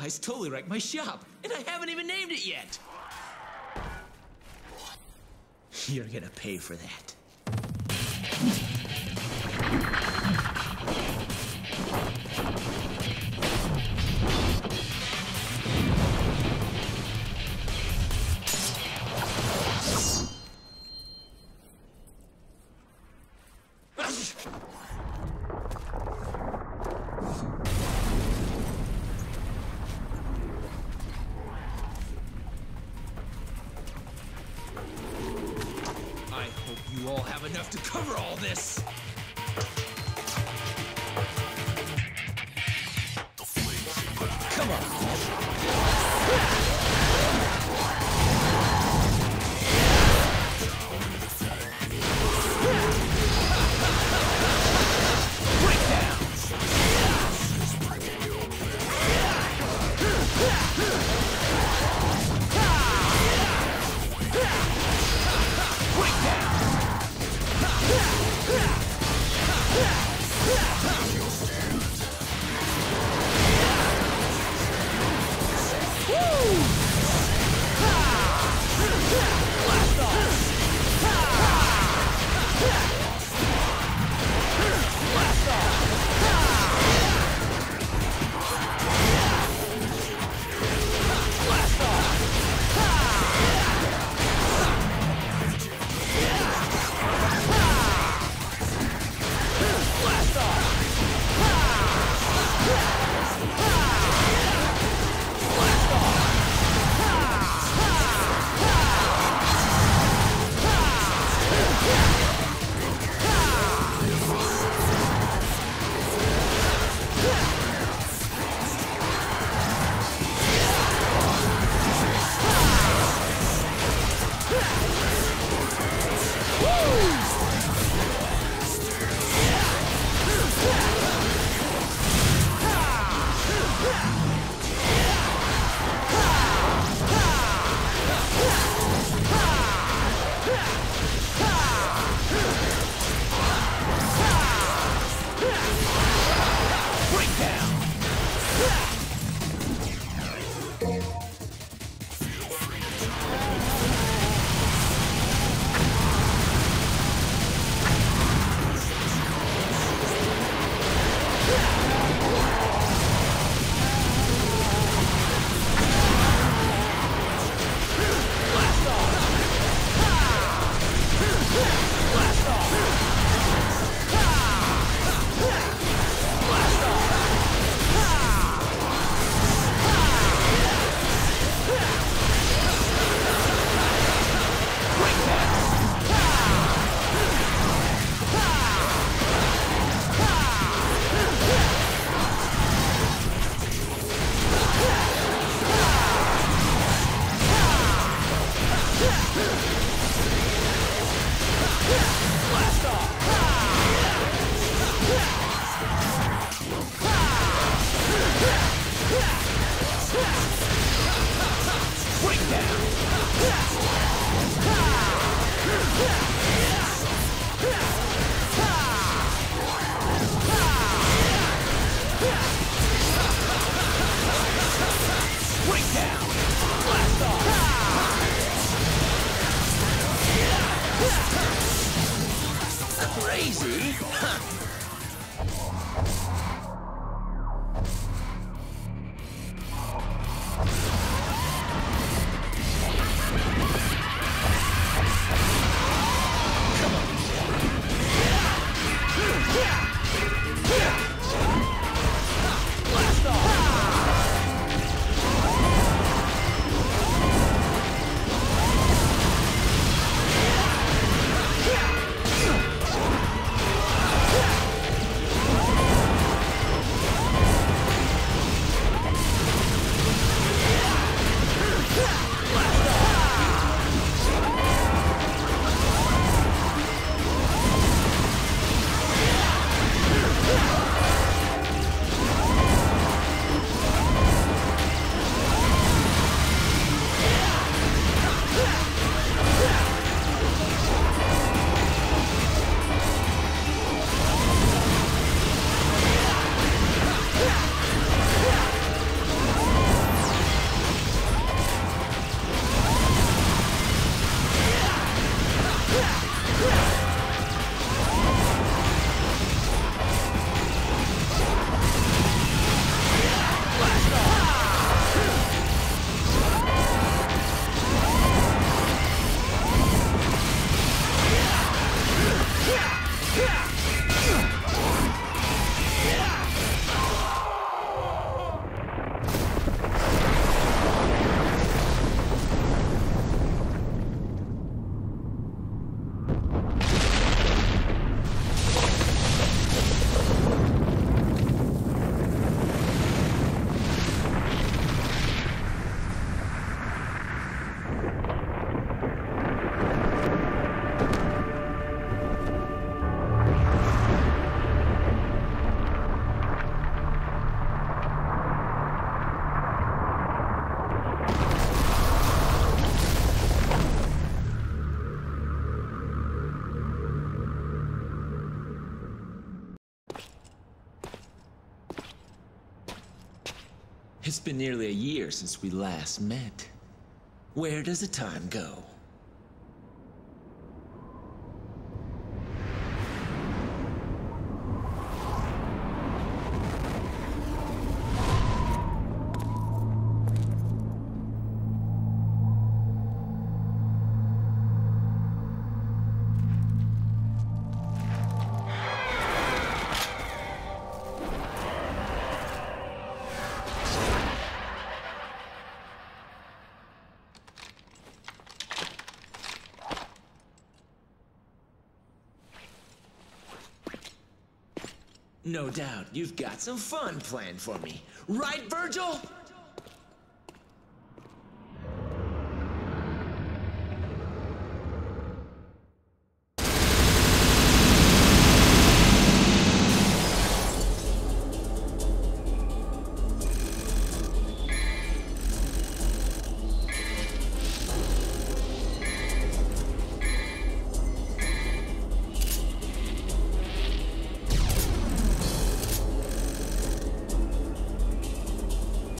guys totally wrecked my shop, and I haven't even named it yet. You're gonna pay for that. To cover all this. Ah! Crazy? It's been nearly a year since we last met. Where does the time go? No doubt you've got some fun planned for me. Right, Vergil?